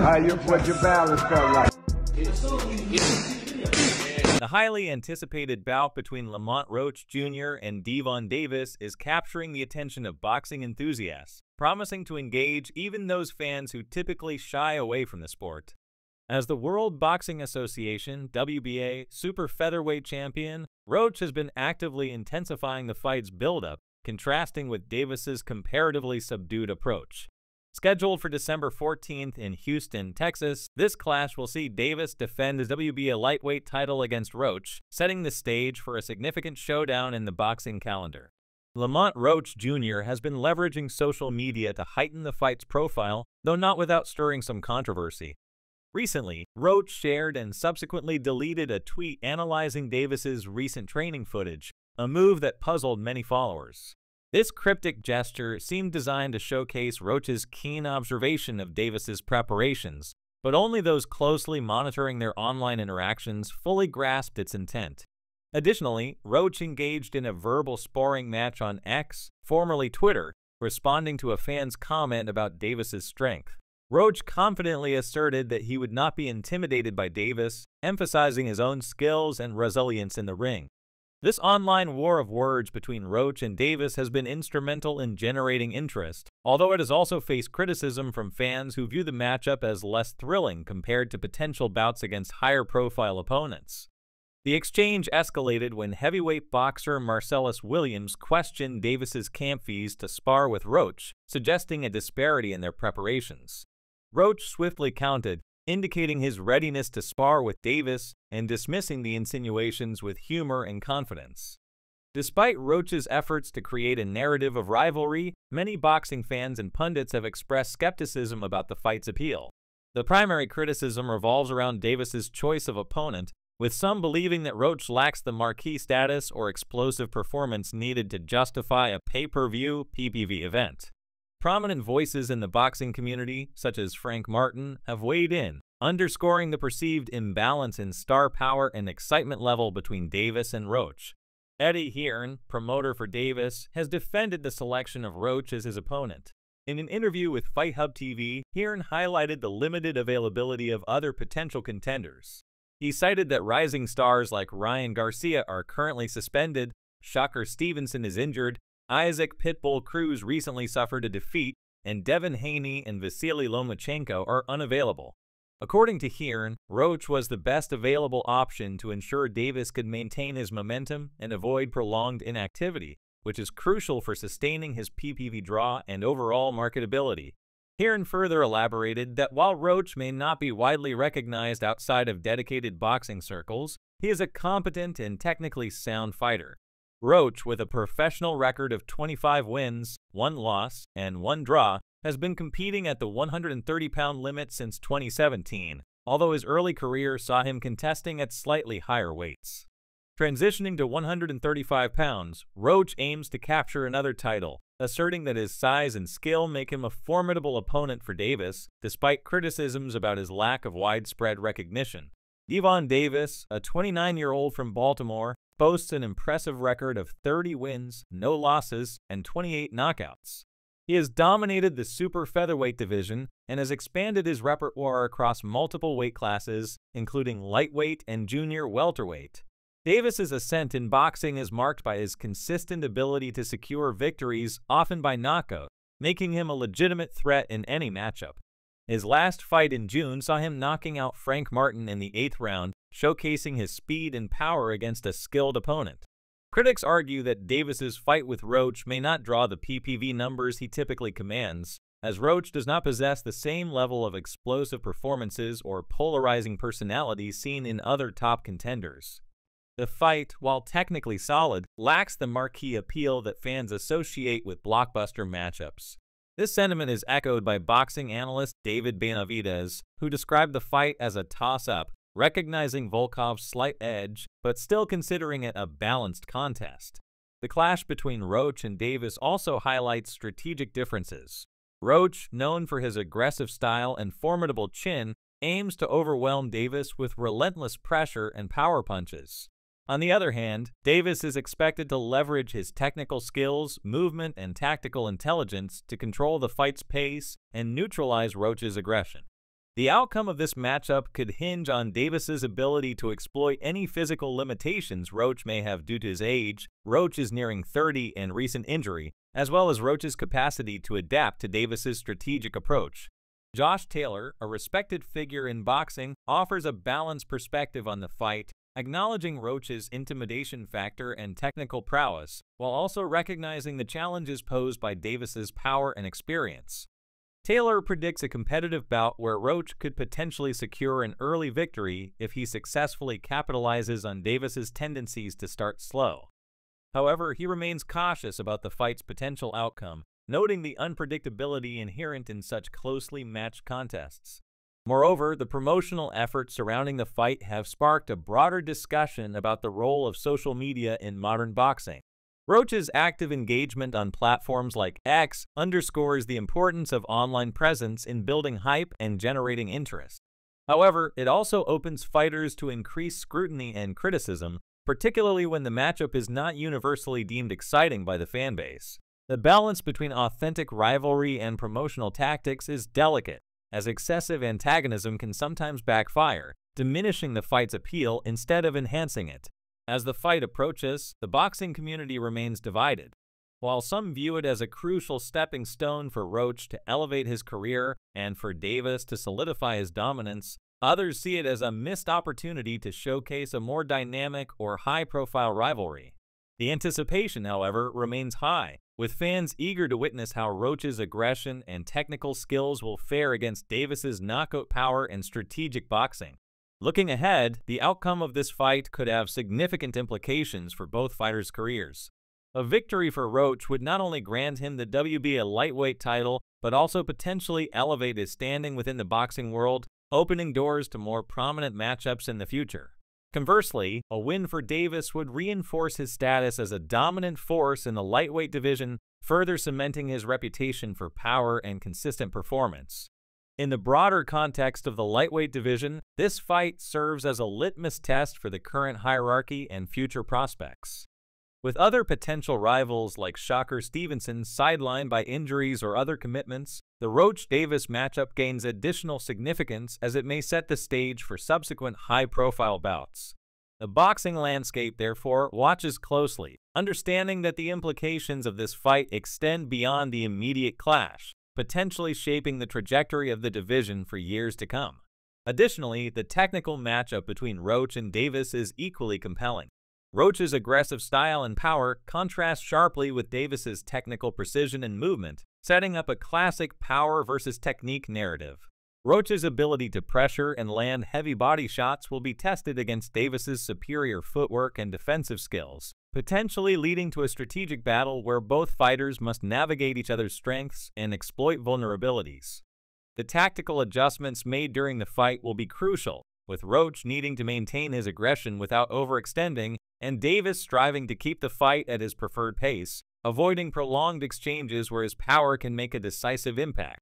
How your balance felt like? The highly anticipated bout between Lamont Roach Jr. and Devon Davis is capturing the attention of boxing enthusiasts, promising to engage even those fans who typically shy away from the sport. As the World Boxing Association WBA super featherweight champion, Roach has been actively intensifying the fight's buildup, contrasting with Davis's comparatively subdued approach. Scheduled for December 14th in Houston, Texas, this clash will see Davis defend his WBA lightweight title against Roach, setting the stage for a significant showdown in the boxing calendar. Lamont Roach Jr. has been leveraging social media to heighten the fight's profile, though not without stirring some controversy. Recently, Roach shared and subsequently deleted a tweet analyzing Davis's recent training footage, a move that puzzled many followers. This cryptic gesture seemed designed to showcase Roach's keen observation of Davis's preparations, but only those closely monitoring their online interactions fully grasped its intent. Additionally, Roach engaged in a verbal sparring match on X, formerly Twitter, responding to a fan's comment about Davis's strength. Roach confidently asserted that he would not be intimidated by Davis, emphasizing his own skills and resilience in the ring. This online war of words between Roach and Davis has been instrumental in generating interest, although it has also faced criticism from fans who view the matchup as less thrilling compared to potential bouts against higher-profile opponents. The exchange escalated when heavyweight boxer Marcellus Williams questioned Davis's camp fees to spar with Roach, suggesting a disparity in their preparations. Roach swiftly countered, indicating his readiness to spar with Davis and dismissing the insinuations with humor and confidence. Despite Roach's efforts to create a narrative of rivalry, many boxing fans and pundits have expressed skepticism about the fight's appeal. The primary criticism revolves around Davis's choice of opponent, with some believing that Roach lacks the marquee status or explosive performance needed to justify a pay-per-view PPV event. Prominent voices in the boxing community, such as Frank Martin, have weighed in, underscoring the perceived imbalance in star power and excitement level between Davis and Roach. Eddie Hearn, promoter for Davis, has defended the selection of Roach as his opponent. In an interview with Fight Hub TV, Hearn highlighted the limited availability of other potential contenders. He cited that rising stars like Ryan Garcia are currently suspended, Shakur Stevenson is injured, Isaac Pitbull Cruz recently suffered a defeat, and Devin Haney and Vasily Lomachenko are unavailable. According to Hearn, Roach was the best available option to ensure Davis could maintain his momentum and avoid prolonged inactivity, which is crucial for sustaining his PPV draw and overall marketability. Hearn further elaborated that while Roach may not be widely recognized outside of dedicated boxing circles, he is a competent and technically sound fighter. Roach, with a professional record of 25 wins, 1 loss, and 1 draw, has been competing at the 130-pound limit since 2017, although his early career saw him contesting at slightly higher weights. Transitioning to 135 pounds, Roach aims to capture another title, asserting that his size and skill make him a formidable opponent for Davis, despite criticisms about his lack of widespread recognition. Devon Davis, a 29-year-old from Baltimore, boasts an impressive record of 30 wins, no losses, and 28 knockouts. He has dominated the super featherweight division and has expanded his repertoire across multiple weight classes, including lightweight and junior welterweight. Davis's ascent in boxing is marked by his consistent ability to secure victories, often by knockout, making him a legitimate threat in any matchup. His last fight in June saw him knocking out Frank Martin in the eighth round, showcasing his speed and power against a skilled opponent. Critics argue that Davis's fight with Roach may not draw the PPV numbers he typically commands, as Roach does not possess the same level of explosive performances or polarizing personality seen in other top contenders. The fight, while technically solid, lacks the marquee appeal that fans associate with blockbuster matchups. This sentiment is echoed by boxing analyst David Benavidez, who described the fight as a toss-up, recognizing Volkov's slight edge, but still considering it a balanced contest. The clash between Roach and Davis also highlights strategic differences. Roach, known for his aggressive style and formidable chin, aims to overwhelm Davis with relentless pressure and power punches. On the other hand, Davis is expected to leverage his technical skills, movement, and tactical intelligence to control the fight's pace and neutralize Roach's aggression. The outcome of this matchup could hinge on Davis's ability to exploit any physical limitations Roach may have due to his age, Roach is nearing 30 and recent injury, as well as Roach's capacity to adapt to Davis's strategic approach. Josh Taylor, a respected figure in boxing, offers a balanced perspective on the fight, acknowledging Roach's intimidation factor and technical prowess, while also recognizing the challenges posed by Davis's power and experience. Taylor predicts a competitive bout where Roach could potentially secure an early victory if he successfully capitalizes on Davis's tendencies to start slow. However, he remains cautious about the fight's potential outcome, noting the unpredictability inherent in such closely matched contests. Moreover, the promotional efforts surrounding the fight have sparked a broader discussion about the role of social media in modern boxing. Roach's active engagement on platforms like X underscores the importance of online presence in building hype and generating interest. However, it also opens fighters to increased scrutiny and criticism, particularly when the matchup is not universally deemed exciting by the fanbase. The balance between authentic rivalry and promotional tactics is delicate, as excessive antagonism can sometimes backfire, diminishing the fight's appeal instead of enhancing it. As the fight approaches, the boxing community remains divided. While some view it as a crucial stepping stone for Roach to elevate his career and for Davis to solidify his dominance, others see it as a missed opportunity to showcase a more dynamic or high-profile rivalry. The anticipation, however, remains high, with fans eager to witness how Roach's aggression and technical skills will fare against Davis's knockout power and strategic boxing. Looking ahead, the outcome of this fight could have significant implications for both fighters' careers. A victory for Roach would not only grant him the WBA lightweight title, but also potentially elevate his standing within the boxing world, opening doors to more prominent matchups in the future. Conversely, a win for Davis would reinforce his status as a dominant force in the lightweight division, further cementing his reputation for power and consistent performance. In the broader context of the lightweight division, this fight serves as a litmus test for the current hierarchy and future prospects. With other potential rivals like Shakur Stevenson sidelined by injuries or other commitments, the Roach-Davis matchup gains additional significance as it may set the stage for subsequent high-profile bouts. The boxing landscape, therefore, watches closely, understanding that the implications of this fight extend beyond the immediate clash potentially shaping the trajectory of the division for years to come. Additionally, the technical matchup between Roach and Davis is equally compelling. Roach's aggressive style and power contrast sharply with Davis's technical precision and movement, setting up a classic power versus technique narrative. Roach's ability to pressure and land heavy body shots will be tested against Davis's superior footwork and defensive skills, potentially leading to a strategic battle where both fighters must navigate each other's strengths and exploit vulnerabilities. The tactical adjustments made during the fight will be crucial, with Roach needing to maintain his aggression without overextending and Davis striving to keep the fight at his preferred pace, avoiding prolonged exchanges where his power can make a decisive impact.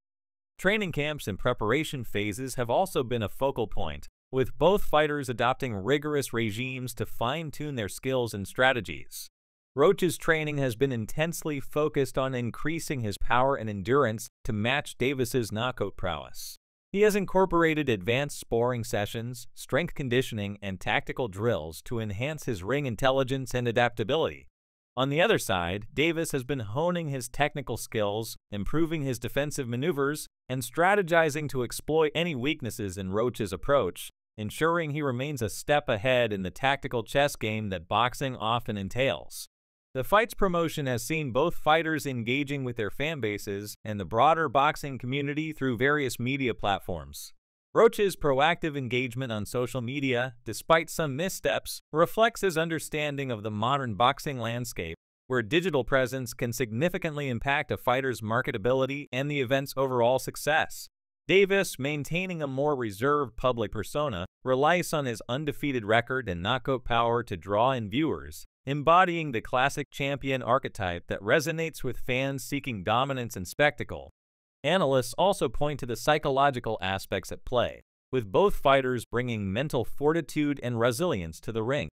Training camps and preparation phases have also been a focal point, with both fighters adopting rigorous regimes to fine-tune their skills and strategies. Roach's training has been intensely focused on increasing his power and endurance to match Davis's knockout prowess. He has incorporated advanced sparring sessions, strength conditioning, and tactical drills to enhance his ring intelligence and adaptability. On the other side, Davis has been honing his technical skills, improving his defensive maneuvers, and strategizing to exploit any weaknesses in Roach's approach ensuring he remains a step ahead in the tactical chess game that boxing often entails. The fight's promotion has seen both fighters engaging with their fan bases and the broader boxing community through various media platforms. Roach's proactive engagement on social media, despite some missteps, reflects his understanding of the modern boxing landscape, where digital presence can significantly impact a fighter's marketability and the event's overall success. Davis, maintaining a more reserved public persona, relies on his undefeated record and knockout power to draw in viewers, embodying the classic champion archetype that resonates with fans seeking dominance and spectacle. Analysts also point to the psychological aspects at play, with both fighters bringing mental fortitude and resilience to the ring.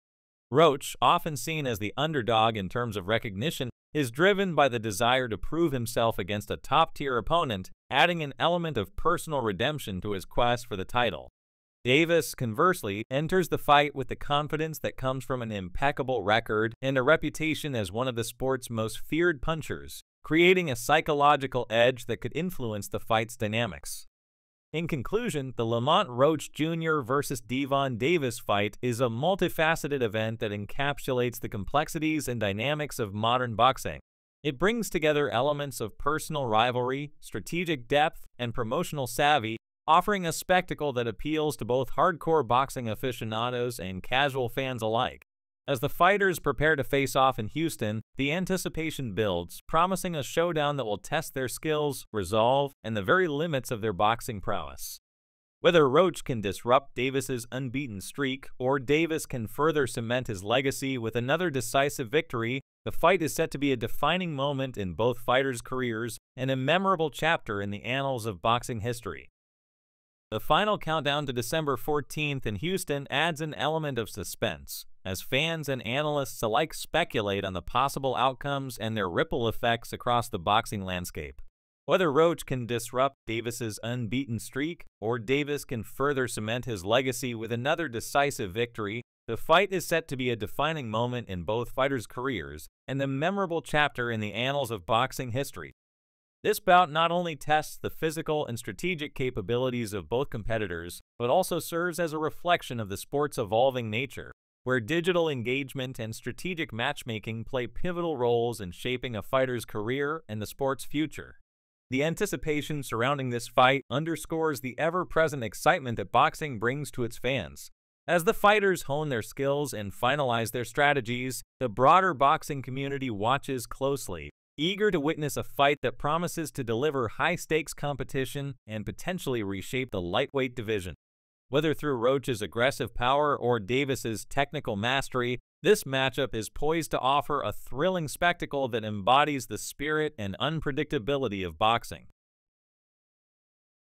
Roach, often seen as the underdog in terms of recognition, is driven by the desire to prove himself against a top-tier opponent adding an element of personal redemption to his quest for the title. Davis, conversely, enters the fight with the confidence that comes from an impeccable record and a reputation as one of the sport's most feared punchers, creating a psychological edge that could influence the fight's dynamics. In conclusion, the Lamont Roach Jr. versus Devon Davis fight is a multifaceted event that encapsulates the complexities and dynamics of modern boxing. It brings together elements of personal rivalry, strategic depth, and promotional savvy offering a spectacle that appeals to both hardcore boxing aficionados and casual fans alike. As the fighters prepare to face off in Houston, the anticipation builds, promising a showdown that will test their skills, resolve, and the very limits of their boxing prowess. Whether Roach can disrupt Davis's unbeaten streak or Davis can further cement his legacy with another decisive victory, the fight is set to be a defining moment in both fighters' careers and a memorable chapter in the annals of boxing history. The final countdown to December 14th in Houston adds an element of suspense, as fans and analysts alike speculate on the possible outcomes and their ripple effects across the boxing landscape. Whether Roach can disrupt Davis's unbeaten streak or Davis can further cement his legacy with another decisive victory, the fight is set to be a defining moment in both fighters' careers and a memorable chapter in the annals of boxing history. This bout not only tests the physical and strategic capabilities of both competitors, but also serves as a reflection of the sport's evolving nature, where digital engagement and strategic matchmaking play pivotal roles in shaping a fighter's career and the sport's future. The anticipation surrounding this fight underscores the ever-present excitement that boxing brings to its fans. As the fighters hone their skills and finalize their strategies, the broader boxing community watches closely, eager to witness a fight that promises to deliver high-stakes competition and potentially reshape the lightweight division. Whether through Roach's aggressive power or Davis's technical mastery, this matchup is poised to offer a thrilling spectacle that embodies the spirit and unpredictability of boxing.